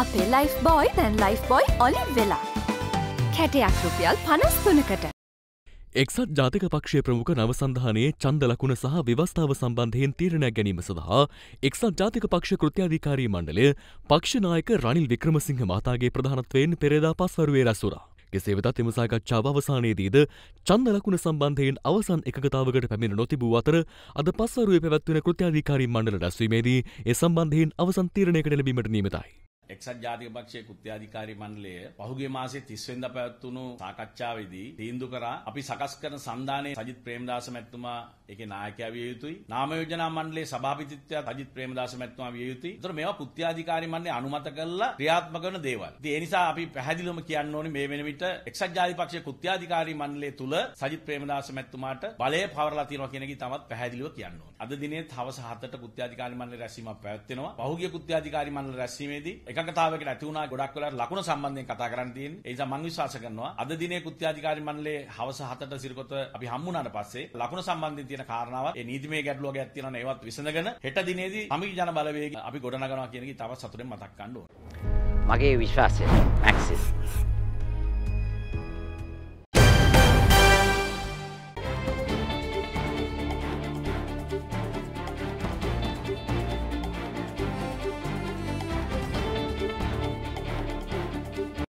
අපේ Lifebuoy දැන් Lifebuoy olive වෙලා. කැටයක් රුපියල් පනස් තුනකට. එක්සත් ජාතික පක්ෂය ප්‍රමුඛ නවසන්ධානයේ චන්ද ලකුණ සහ ව්‍යවස්ථාව සම්බන්ධයෙන් තීරණයක් ගැනීම සඳහා එක්සත් ජාතික පක්ෂ කෘත්‍යාධිකාරී මණ්ඩලය පක්ෂනායක රනිල් වික්‍රමසිංහ මහතාගේ ප්‍රධානත්වයෙන් පෙරේදා පස්වරුවේ රැසුරා. කෙසේ වෙතත් එම සාකච්ඡාව අවසානයේදීද ඡන්ද ලකුණ සම්බන්ධයෙන් අවසන් එකගතාවකට පැමිණ නොතිබූ අතර අද පස්වරුවේ පැවැත්වෙන කෘත්‍යාධිකාරී මණ්ඩල රැස්වීමේදී ඒ සම්බන්ධයෙන් අවසන් තීරණයකට ලැබීමට නියමිතයි. එක්සත් ජාතික පක්ෂයේ කෘත්‍යාධිකාරී මණ්ඩලය පහුගිය මාසේ 30 වෙනිදා පැවැත්වුණු සාකච්ඡාවේදී තීන්දුව කරා අපි සකස් කරන සන්දානයේ සජිත් ප්‍රේමදාස මැතිතුමා ඒකේ නායකයා විය යුතුයි. නාම යෝජනා මණ්ඩලයේ සභාපතිත්වය සජිත් ප්‍රේමදාස මැතිතුමා විය යුතුයි. ඒතර මේවා කෘත්‍යාධිකාරී මණ්ඩලය අනුමත කරලා ක්‍රියාත්මක කරන දේවල්. ඉතින් ඒ නිසා අපි පැහැදිලිවම කියන්න ඕනේ මේ වෙන විට එක්සත් ජාතික පක්ෂයේ කෘත්‍යාධිකාරී මණ්ඩලය තුල සජිත් ප්‍රේමදාස මැතිතුමාට බලය පවරලා තියෙනවා කියන එක තමත් පැහැදිලිව කියන්න ඕනේ. අද දිනේ හවස 7ට කෘත්‍යාධිකාරී මණ්ඩල රැස්වීමක් පැවැත්වෙනවා. පහුගිය කෘත්‍යාධිකාරී මණ්ඩල රැස්වීමේදී එකඟතාවයකට ඇති වුණා වුණා ගොඩක් වෙලාවට ලකුණු සම්බන්ධයෙන් කතා කරන්න තියෙන්නේ. ඒ නිසා මම විශ්වාස කරනවා අද දිනේ කුත්‍යාධිකාරී මණ්ඩලයේ හවස 7ට සිරකොත අපි හම්බුනාට පස්සේ ලකුණු සම්බන්ධයෙන් තියෙන කාරණාවත් ඒ නීතිමය ගැටලුවකයක් තියෙනවා ඒවත් විසඳගෙන හෙට දිනේදී සමිති ජන බලවේගය අපි ගොඩනගනවා කියන එක තවත් සතුටෙන් මතක් කරන්න ඕනේ. මගේ විශ්වාසය මැක්සිස්